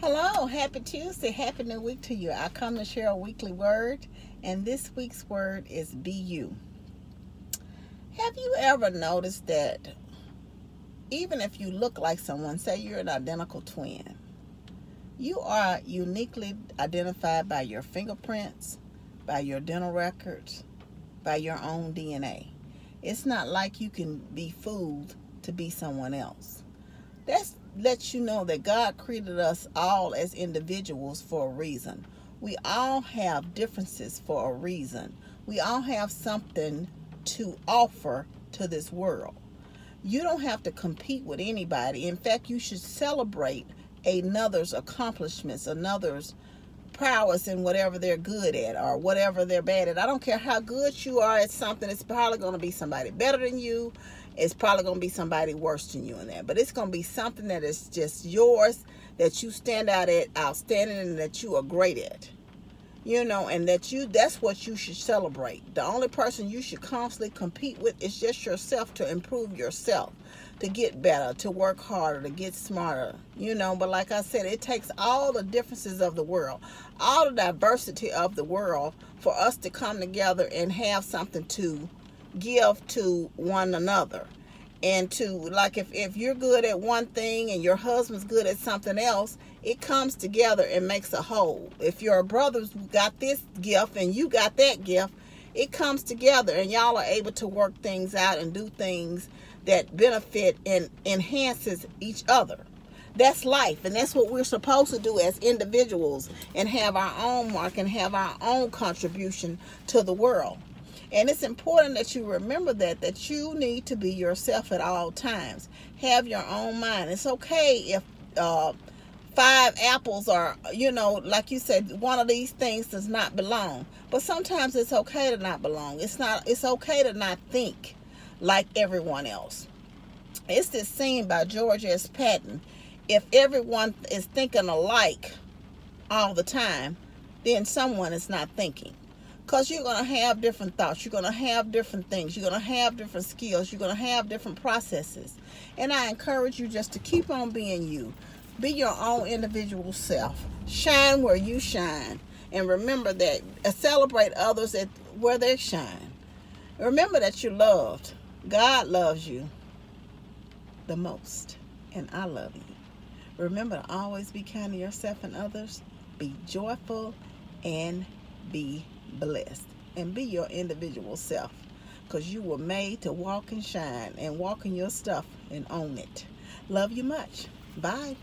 Hello, happy Tuesday, happy new week to you. I come to share a weekly word, and this week's word is be you. Have you ever noticed that even if you look like someone, say you're an identical twin, you are uniquely identified by your fingerprints, by your dental records, by your own DNA. It's not like you can be fooled to be someone else. Lets you know that God created us all as individuals for a reason. We all have differences for a reason. We all have something to offer to this world. You don't have to compete with anybody. In fact, you should celebrate another's accomplishments, another's prowess in whatever they're good at or whatever they're bad at. I don't care how good you are at something, it's probably going to be somebody better than you. It's probably going to be somebody worse than you in that. But it's going to be something that is just yours, that you stand out at, outstanding, and that you are great at. You know, and that you, that's what you should celebrate. The only person you should constantly compete with is just yourself to improve yourself to get better, to work harder, to get smarter, you know. But like I said, it takes all the differences of the world, all the diversity of the world for us to come together and have something to give to one another. And to, like, if, if you're good at one thing and your husband's good at something else, it comes together and makes a whole. If your brother's got this gift and you got that gift, it comes together and y'all are able to work things out and do things that benefit and enhances each other. That's life, and that's what we're supposed to do as individuals and have our own mark and have our own contribution to the world. And it's important that you remember that, that you need to be yourself at all times. Have your own mind. It's okay if uh, five apples are, you know, like you said, one of these things does not belong. But sometimes it's okay to not belong. It's not, it's okay to not think like everyone else. It's this scene by George S. Patton. If everyone is thinking alike all the time, then someone is not thinking. Because you're going to have different thoughts. You're going to have different things. You're going to have different skills. You're going to have different processes. And I encourage you just to keep on being you. Be your own individual self. Shine where you shine. And remember that uh, celebrate others at where they shine. Remember that you're loved. God loves you the most, and I love you. Remember to always be kind to yourself and others. Be joyful and be blessed. And be your individual self. Because you were made to walk and shine and walk in your stuff and own it. Love you much. Bye.